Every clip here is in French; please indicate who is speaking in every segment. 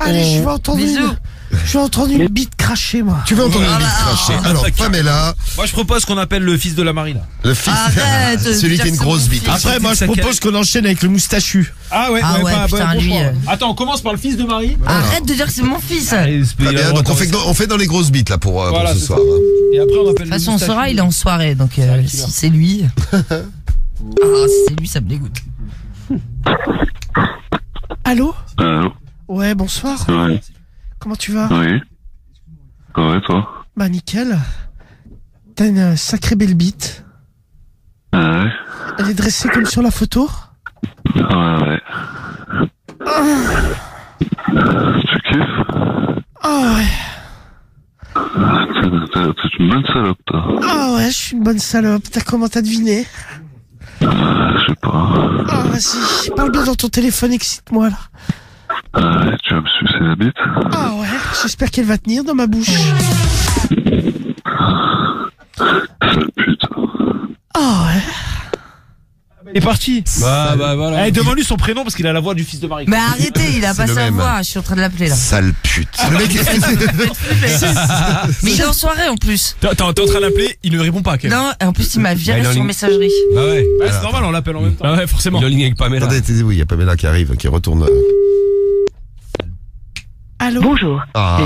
Speaker 1: Allez, je vais entendre
Speaker 2: Bisous.
Speaker 1: une, je vais entendre une bite cracher, moi.
Speaker 3: Tu veux entendre une
Speaker 2: Ah
Speaker 3: bite cracher
Speaker 2: ah,
Speaker 3: Alors. Pamela,
Speaker 4: Moi, je propose qu'on appelle le fils de la Marie, là.
Speaker 3: le fils,
Speaker 2: Arrête de
Speaker 3: celui
Speaker 2: dire
Speaker 3: qui a une grosse
Speaker 2: mon
Speaker 3: bite.
Speaker 2: fils.
Speaker 1: Après, moi, je propose qu'on enchaîne avec le moustachu.
Speaker 4: Ah ouais,
Speaker 2: Ah ouais,
Speaker 4: pas-
Speaker 2: putain,
Speaker 4: bon
Speaker 2: lui,
Speaker 4: choix.
Speaker 2: euh.
Speaker 4: Attends, on commence par le fils de Marie.
Speaker 2: Arrête de dire que c'est mon fils.
Speaker 3: Très bien,
Speaker 4: droit
Speaker 3: donc on fait, dans, on fait dans les grosses bites là pour, euh, pour
Speaker 4: Voilà,
Speaker 3: ce
Speaker 4: c'est
Speaker 3: soir.
Speaker 4: ça.
Speaker 3: hein.
Speaker 4: Et après, on appelle
Speaker 2: De toute façon, on saura, il est en soirée, donc euh, si c'est lui. ah, si c'est lui, ça me dégoûte.
Speaker 1: Allô?
Speaker 5: Allô?
Speaker 1: Ouais, bonsoir.
Speaker 5: Ouais,
Speaker 1: Comment tu vas?
Speaker 5: Oui. Ouais, toi?
Speaker 1: Bah, nickel. T'as une euh, sacrée belle bite.
Speaker 5: Ah ouais
Speaker 1: Elle est dressée comme sur la photo?
Speaker 5: Ouais, ouais. Tu kiffes?
Speaker 1: Ah ouais.
Speaker 5: T'es une bonne salope, toi.
Speaker 1: Ah ouais, je suis une bonne salope. T'as comment t'as deviné?
Speaker 5: Ah, Je sais pas.
Speaker 1: Ah, vas-y. Parle bien dans ton téléphone, excite-moi, là.
Speaker 5: Ah ouais, tu vas me sucer la bite
Speaker 1: Ah ouais, j'espère qu'elle va tenir dans ma bouche.
Speaker 5: Sale pute.
Speaker 1: Ah ouais.
Speaker 4: Il est parti.
Speaker 6: Bah, bah, voilà.
Speaker 4: Eh, demande-lui son prénom parce qu'il a la voix du fils de Marie.
Speaker 2: Mais arrêtez, il a pas
Speaker 3: le
Speaker 2: sa
Speaker 3: même.
Speaker 2: voix. Je suis en train de l'appeler là.
Speaker 3: Sale pute. Le mec,
Speaker 2: Mais il est en soirée en plus.
Speaker 4: T'es t'es en train d'appeler, il ne répond pas, Kev.
Speaker 2: Non, en plus il m'a
Speaker 6: Bah,
Speaker 2: viré
Speaker 6: il est en
Speaker 2: sur
Speaker 6: ligne.
Speaker 2: messagerie.
Speaker 6: Bah ouais.
Speaker 4: Ouais, c'est normal, on l'appelle en même temps. Ah ouais, forcément.
Speaker 6: Il est en ligne avec Pamela.
Speaker 3: attendez, attendez, oui, il y a Pamela qui arrive, qui retourne. euh.
Speaker 1: Allô
Speaker 7: Bonjour.
Speaker 3: Ah,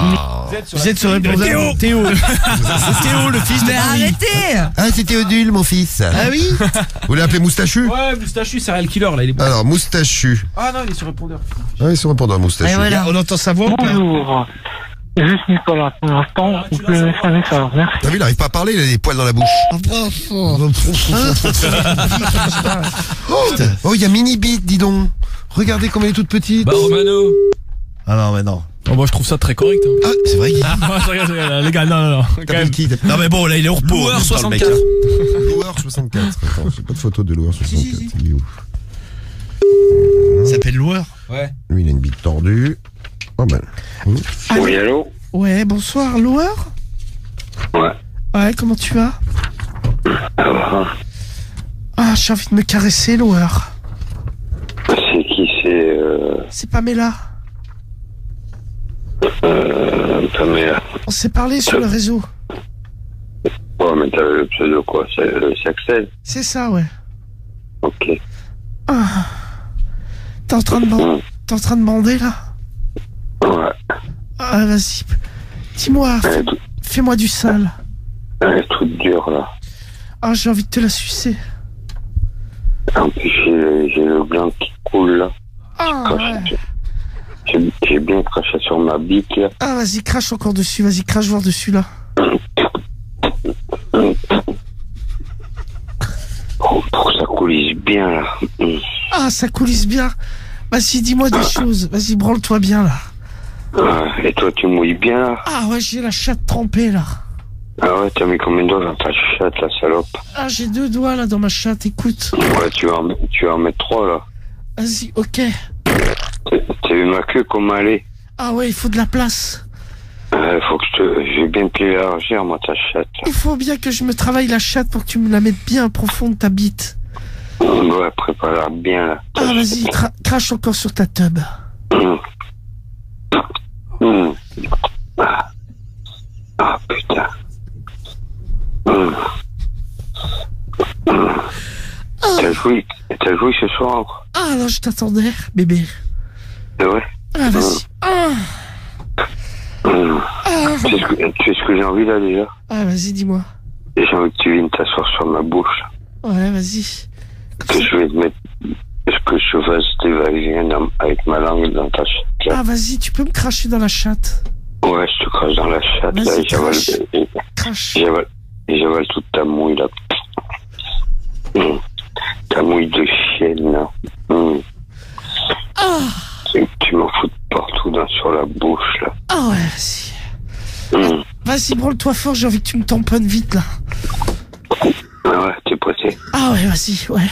Speaker 1: Vous êtes sur répondeur
Speaker 4: Théo.
Speaker 1: Théo. C'est Théo, le fils de
Speaker 2: Mais
Speaker 1: Marie.
Speaker 2: arrêtez
Speaker 3: ah c'est Théodule, mon fils.
Speaker 1: Ah oui
Speaker 3: Vous voulez appeler Moustachu
Speaker 4: Ouais, Moustachu, c'est Real Killer, là, il est bon.
Speaker 3: Alors, Moustachu.
Speaker 4: Ah non, il est sur répondeur.
Speaker 3: Ah, ils sont répondants, Moustachu.
Speaker 2: Ouais, voilà.
Speaker 1: On entend sa voix
Speaker 7: Bonjour. Je suis pas là pour l'instant. Vous pouvez me laisser un message. Merci.
Speaker 3: T'as vu, il arrive pas à parler, il a des poils dans la bouche. Oh, putain. Oh, il y a Mini Beat, dis donc. Regardez comme elle est toute petite.
Speaker 6: Bah, Romano.
Speaker 3: Ah non, mais non.
Speaker 4: Oh, moi, je trouve ça très correct. Hein.
Speaker 3: Ah, c'est vrai.
Speaker 4: Ah, je regarde, je regarde, les gars, non, non, non. Quand
Speaker 3: T'appelles
Speaker 4: même.
Speaker 3: qui
Speaker 4: Non, mais bon, là, il est au repos.
Speaker 6: Loueur
Speaker 4: hein, parle, mec,
Speaker 6: 64.
Speaker 4: hein.
Speaker 3: Loueur 64. Attends, j'ai pas de photo de Loueur 64.
Speaker 4: si, si.
Speaker 3: Il est où
Speaker 1: Il s'appelle Loueur.
Speaker 4: Ouais.
Speaker 3: Lui, il a une bite tordue. Oh ben.
Speaker 5: Oui, allô
Speaker 1: Ouais, bonsoir, Loueur
Speaker 5: Ouais.
Speaker 1: Ouais, comment tu vas? Ah, j'ai envie de me caresser, Loueur.
Speaker 5: C'est qui C'est euh,
Speaker 1: C'est Pamela.
Speaker 5: Euh, Pamela.
Speaker 1: On s'est parlé sur le réseau.
Speaker 5: Ouais, mais t'as le pseudo quoi C'est Axel
Speaker 1: C'est ça, ouais.
Speaker 5: Ok.
Speaker 1: Ah. T'es en train de ban- T'es en train de bander, là
Speaker 5: Ouais.
Speaker 1: Ah, vas-y. Dis-moi, fais-
Speaker 5: tout-
Speaker 1: fais-moi du sale.
Speaker 5: elle est toute dure là.
Speaker 1: Ah, j'ai envie de te la sucer.
Speaker 5: En plus, j'ai le blanc qui coule là.
Speaker 1: Ah, ouais.
Speaker 5: J'ai bien craché sur ma là.
Speaker 1: Ah, vas-y, crache encore dessus. Vas-y, crache voir dessus, là.
Speaker 5: Oh, pour que ça coulisse bien là.
Speaker 1: Ah, ça coulisse bien. Vas-y, dis-moi des choses. Vas-y, branle-toi bien, là.
Speaker 5: Ouais. Et toi, tu mouilles bien? Là
Speaker 1: Ah, ouais, j'ai la chatte trempée, là.
Speaker 5: Ah ouais, t'as mis combien de doigts dans ta chatte, la salope?
Speaker 1: Ah, j'ai deux doigts, là, dans ma chatte. Écoute.
Speaker 5: Ouais, tu vas en, mettre- tu vas en mettre trois là.
Speaker 1: Vas-y, ok.
Speaker 5: T'as vu ma queue comment elle est
Speaker 1: Ah, ouais, il faut de la place.
Speaker 5: Euh, Faut que je te... Je vais bien te l'élargir, moi, ta chatte.
Speaker 1: Il faut bien que je me travaille la chatte pour que tu me la mettes bien profonde, ta bite.
Speaker 5: Ouais, prépare-la bien là.
Speaker 1: Ah, vas-y, cra- crache encore sur ta tub.
Speaker 5: Hum. Hum. Ah. Ah, putain. Hum. Hum. T'as joué, joué ce soir
Speaker 1: Ah, non, je t'attendais, bébé.
Speaker 5: C'est vrai
Speaker 1: Ah, vas-y. Ah,
Speaker 5: Hum.
Speaker 1: ah,
Speaker 5: Tu sais ce que, tu sais ce que j'ai envie là déjà
Speaker 1: ah vas-y, dis-moi.
Speaker 5: J'ai envie que tu viennes t'asseoir sur ma bouche.
Speaker 1: Ouais, vas-y.
Speaker 5: Que je vais te mettre... Que je fasse des va avec ma langue dans ta chatte.
Speaker 1: Ah, vas-y, tu peux me cracher dans la chatte.
Speaker 5: Ouais, je te crache dans la chatte là et j'avale,
Speaker 1: crache.
Speaker 5: et-
Speaker 1: Crache.
Speaker 5: j'avale, j'avale toute ta mouille là. Hum. Ta mouille de chienne là.
Speaker 1: Ah,
Speaker 5: Tu, tu m'en fous de partout dans, sur la bouche là.
Speaker 1: ah ouais, vas-y.
Speaker 5: Hum.
Speaker 1: Vas-y, branle-toi fort, j'ai envie que tu me tamponnes vite, là.
Speaker 5: Ah ouais, t'es pressé.
Speaker 1: Ah ouais, vas-y, ouais.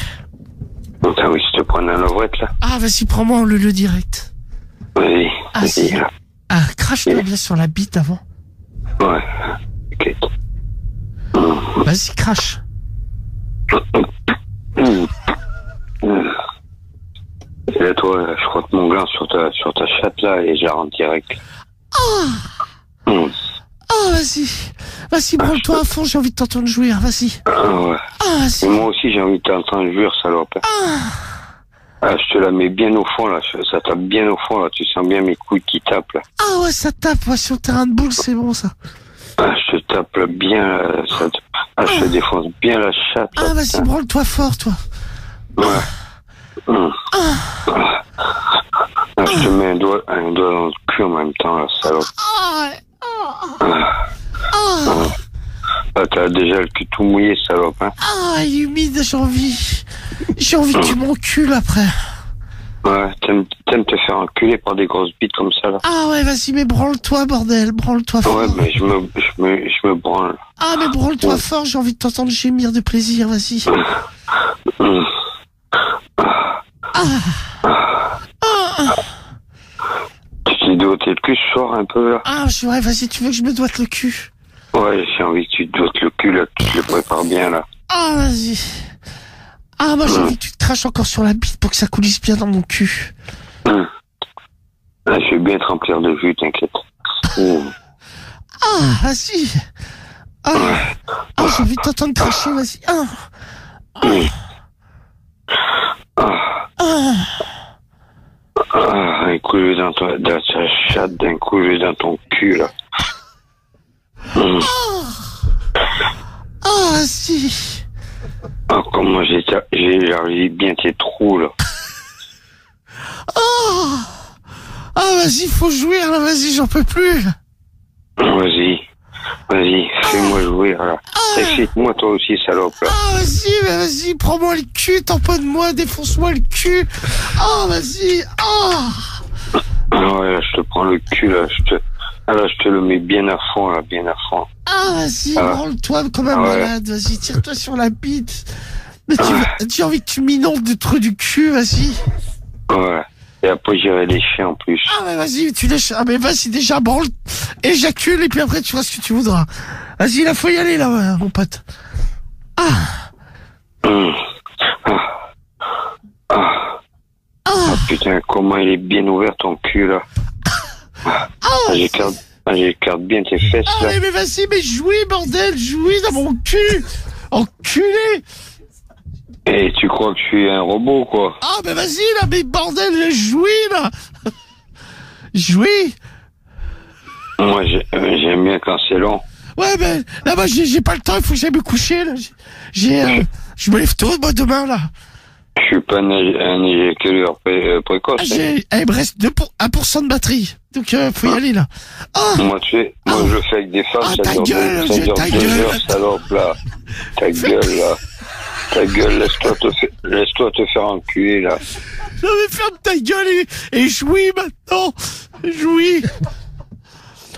Speaker 5: T'as envie de te prendre un levrette là?
Speaker 1: Ah, vas-y, prends-moi le le direct.
Speaker 5: Vas-y,
Speaker 1: Ah,
Speaker 5: vas-y
Speaker 1: si.
Speaker 5: là.
Speaker 1: Ah, crache-toi bien sur la bite avant.
Speaker 5: Ouais. Ok.
Speaker 1: Vas-y, crache.
Speaker 5: Hum. Hum. Et là, toi, je frotte mon gland sur ta, sur ta chatte, là, et je la rends direct. Hum.
Speaker 1: Oh, vas-y. Vas-y, branle-toi à fond, j'ai envie de t'entendre jouir. Vas-y.
Speaker 5: Ah, ouais.
Speaker 1: Ah, vas-y.
Speaker 5: moi aussi, j'ai envie de t'entendre jouir, salope. Ah, je te la mets bien au fond, là. Ça tape bien au fond, là. Tu sens bien mes couilles qui tapent, là.
Speaker 1: Ah ouais, ça tape. Ouais, sur le terrain de boule, c'est bon, ça.
Speaker 5: Ah, je te tape là, bien, là. Ça te- Ah, je te défonce bien la chatte, là.
Speaker 1: Ah, vas-y, branle-toi fort, toi.
Speaker 5: Ouais. Hum. Ah, je te mets un doigt, un doigt dans le cul en même temps, là, salope.
Speaker 1: Ah, ouais. Ah, ah,
Speaker 5: Ah, t'as déjà le cul tout mouillé, salope, hein.
Speaker 1: ah, humide, j'ai envie. J'ai envie que tu m'encules après.
Speaker 5: Ouais, t'aimes, t'aimes te faire enculer par des grosses bites comme ça, là.
Speaker 1: Ah ouais, vas-y, mais branle-toi, bordel. Branle-toi fort.
Speaker 5: Ouais, mais je me, je me, je me branle.
Speaker 1: Ah, mais branle-toi fort, j'ai envie de t'entendre gémir de plaisir, vas-y.
Speaker 5: Tu t'es doigté le cul ce soir un peu, là.
Speaker 1: Ah, je- ouais, vas-y, tu veux que je me doite le cul?
Speaker 5: Ouais, j'ai envie que tu te doigtes le cul, là, que tu te le prépares bien, là.
Speaker 1: Ah, vas-y. Ah, moi, j'ai envie que tu te craches encore sur la bite pour que ça coulisse bien dans mon cul.
Speaker 5: Hum. Ah, je vais bien te remplir de jus, t'inquiète. Hum.
Speaker 1: Ah, vas-y. Ah, ah j'ai envie de t'entendre cracher, vas-y. Ah, ah.
Speaker 5: Ah, dans, ta, dans ta chatte, d'un coup, dans ton cul, là. Hum.
Speaker 1: Ah, vas-y.
Speaker 5: Ah, comment j'ai, j'ai bien tes trous, là.
Speaker 1: Ah, vas-y, faut jouir, là, vas-y, j'en peux plus.
Speaker 5: Vas-y. Vas-y, fais-moi jouer, là. Excite-moi, toi aussi, salope, là.
Speaker 1: Ah, vas-y, vas-y, prends-moi le cul, tamponne-moi, défonce-moi le cul. Ah, vas-y. Ah.
Speaker 5: Ah ouais, là, je te prends le cul, là. Je te, ah, là, je te le mets bien à fond, là, bien à fond.
Speaker 1: Ah, vas-y,
Speaker 5: Ah.
Speaker 1: branle-toi comme un
Speaker 5: Ah ouais.
Speaker 1: malade, vas-y, tire-toi sur la bite. Mais tu, tu as envie que tu m'inondes de trous du cul, vas-y.
Speaker 5: Ouais. Et après, j'irai lécher en plus.
Speaker 1: Ah, mais vas-y, tu lèches. Ah, mais vas-y, déjà, branle, éjacule, et puis après, tu feras ce que tu voudras. Vas-y, là, faut y aller, là, mon pote.
Speaker 5: Hum. Ah. Ah. Ah, putain, comment il est bien ouvert ton cul, là. Ah, j'écarte, ah, j'écarte bien tes fesses,
Speaker 1: Ah,
Speaker 5: là.
Speaker 1: mais, mais vas-y, mais jouis, bordel, jouis dans mon cul. Enculé.
Speaker 5: Et tu crois que je suis un robot, quoi?
Speaker 1: Ah, mais vas-y, là, mais bordel, jouis, là. Jouis.
Speaker 5: Moi, euh, j'aime bien quand c'est long.
Speaker 1: Ouais, mais là, moi, j'ai pas le temps, il faut que j'aille me coucher, là. J'ai- J'ai, euh, je me lève tôt, moi, demain, là.
Speaker 5: Je suis pas un, un pré- euh, précoce.
Speaker 1: Ah,
Speaker 5: hein.
Speaker 1: eh, il me reste 2 pour, 1% de batterie. Donc, euh, faut y aller, là. Ah,
Speaker 5: Moi, tu sais, moi, je le fais avec des femmes,
Speaker 1: Ah,
Speaker 5: ça
Speaker 1: ta
Speaker 5: dure,
Speaker 1: gueule,
Speaker 5: ça dure
Speaker 1: ta
Speaker 5: deux
Speaker 1: gueule.
Speaker 5: heures, salope, là. Ta gueule, là. Ta gueule, laisse-toi te, fa- laisse-toi te faire enculer, là.
Speaker 1: non, mais ferme ta gueule et, et jouis maintenant. Jouis.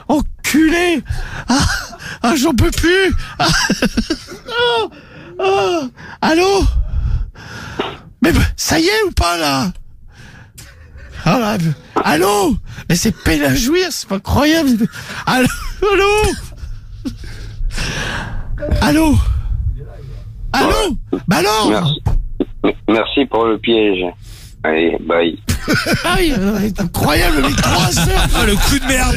Speaker 1: Enculé. Ah, ah j'en peux plus. Ah, ah, ah. Allô Mais ça y est ou pas, là ah, là, Allô Mais c'est peine à jouir, c'est pas incroyable. Allô Allô Allô Bah alors
Speaker 5: Merci. Merci pour le piège. Allez, bye.
Speaker 1: Ah oui, c'est incroyable, mais 3 heures
Speaker 4: Ah, le coup de merde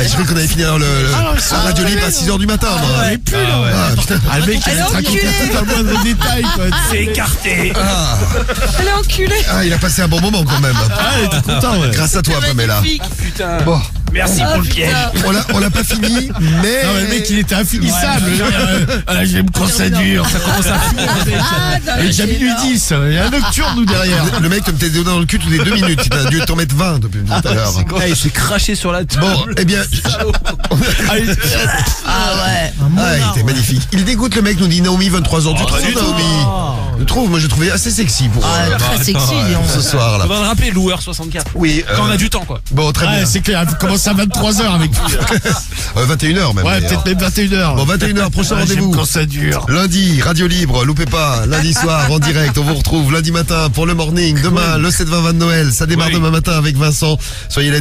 Speaker 3: Eh, Je crois qu'on avait fini alors le, le-
Speaker 1: Ah
Speaker 3: radio libre à
Speaker 1: ouais,
Speaker 3: 6h du matin, moi.
Speaker 1: Et puis, là,
Speaker 3: Ah, putain.
Speaker 4: Ah, le mec, il a raconté tout dans le moindre détail. C'est écarté
Speaker 3: Ah,
Speaker 6: Elle est enculée.
Speaker 3: ah, il a passé un bon moment quand même.
Speaker 4: Ah, il était content, ouais.
Speaker 3: Grâce à toi, Pamela.
Speaker 6: Magnifique.
Speaker 4: Putain
Speaker 3: Bon,
Speaker 4: Merci
Speaker 6: Ah,
Speaker 4: pour le piège
Speaker 6: putain.
Speaker 3: on l'a, on l'a pas fini, mais.
Speaker 4: Non mais le mec il était infinissable ah, J'aime quand ça dure Ça commence à finir
Speaker 6: Ah,
Speaker 4: j'ai mis du
Speaker 6: énorme.
Speaker 4: 10 Il y a un nocturne nous derrière
Speaker 3: Le mec te mettait des doigts dans le cul toutes les deux minutes. Il a dû t'en mettre 20 depuis tout à l'heure.
Speaker 4: Ah, Il s'est craché sur la table
Speaker 3: Bon, eh bien,
Speaker 4: Ah, il-
Speaker 6: Ah ouais.
Speaker 3: ah, il était magnifique. Il dégoûte le mec, nous dit Naomi, 23h. Tu trouves. Naomi Je trouve, moi, je trouvais assez sexy pour,
Speaker 6: Ah,
Speaker 3: euh,
Speaker 6: très sexy,
Speaker 3: ce soir, là.
Speaker 4: On va le rappeler, loueur 64
Speaker 3: Oui, euh,
Speaker 4: Quand on a du temps quoi
Speaker 3: bon, très bien.
Speaker 4: Ah, c'est clair, il commence à 23h avec
Speaker 3: Euh, 21h même.
Speaker 4: Ouais, peut-être même 21h.
Speaker 3: Bon, 21h, prochain
Speaker 4: Ah,
Speaker 3: rendez-vous.
Speaker 4: quand ça dure.
Speaker 3: Lundi, Radio Libre, loupez pas. Lundi soir, en direct, on vous retrouve lundi matin pour le morning. Demain, le 7-20 de Noël. Ça démarre
Speaker 4: Oui.
Speaker 3: demain matin avec Vincent. Soyez là